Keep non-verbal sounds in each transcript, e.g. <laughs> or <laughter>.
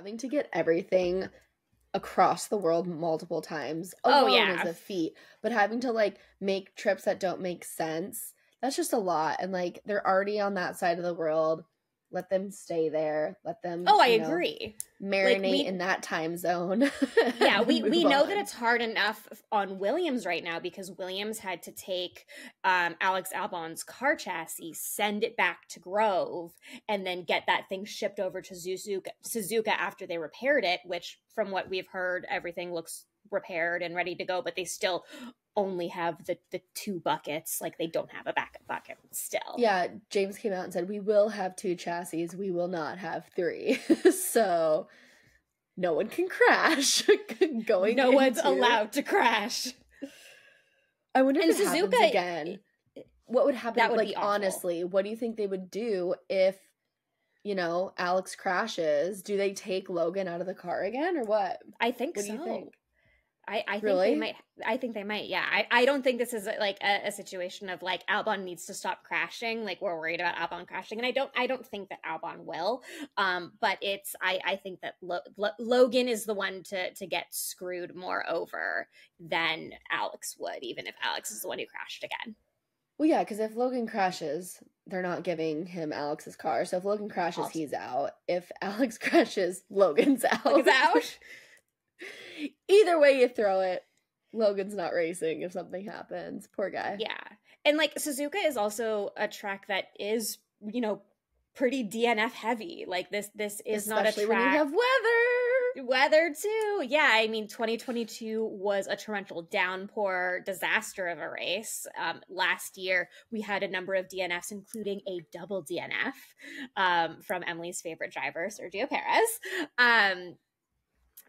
having to get everything across the world multiple times Oh, yeah. is a feat but having to like make trips that don't make sense that's just a lot and like they're already on that side of the world let them stay there let them Oh, I know, agree. marinate we- in that time zone <laughs> yeah <laughs> we, we know on. that it's hard enough on williams right now because williams had to take um, alex albon's car chassis send it back to grove and then get that thing shipped over to suzuka, suzuka after they repaired it which from what we've heard everything looks repaired and ready to go but they still only have the the two buckets like they don't have a backup bucket still yeah james came out and said we will have two chassis we will not have three <laughs> so no one can crash <laughs> going no one's allowed to crash I wonder And if it happens Suzuka- again. What would happen? That would like be awful. honestly, what do you think they would do if, you know, Alex crashes? Do they take Logan out of the car again, or what? I think What do so. you think? I, I think Really? they might. I think they might. Yeah. I, I don't think this is like a, a situation of like Albon needs to stop crashing. Like we're worried about Albon crashing, and I don't. I don't think that Albon will. Um, but it's. I I think that Lo- Lo- Logan is the one to to get screwed more over than Alex would, even if Alex is the one who crashed again. Well, yeah, because if Logan crashes, they're not giving him Alex's car. So if Logan crashes, Also- he's out. If <laughs> Alex crashes, Logan's out. Logan's out. <laughs> Either way you throw it, Logan's not racing if something happens. Poor guy. Yeah. And like Suzuka is also a track that is, you know, pretty DNF heavy. Like this this is not a track when you have weather. weather too. Yeah, I mean 2022 was a torrential downpour disaster of a race. Um, last year we had a number of DNFs including a double DNF um, from Emily's favorite driver Sergio Perez. Um,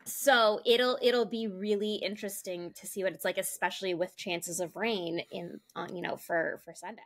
so it'll it'll be really interesting to see what it's like especially with chances of rain in on you know for for Sunday.